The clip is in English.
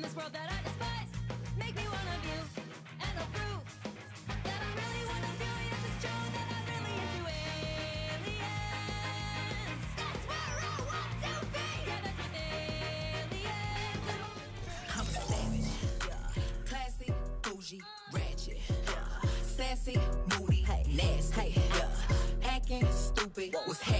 in this world that I despise. Make me one of you, and I'll prove that I'm really one of you. Yes, it's true that I'm really into aliens. That's where I want to be. Yeah, that's. I'm a savage, yeah. classy, bougie, uh. ratchet, yeah. sassy, moody, hey. nasty, hey. Yeah. hacking, stupid. Was hacking.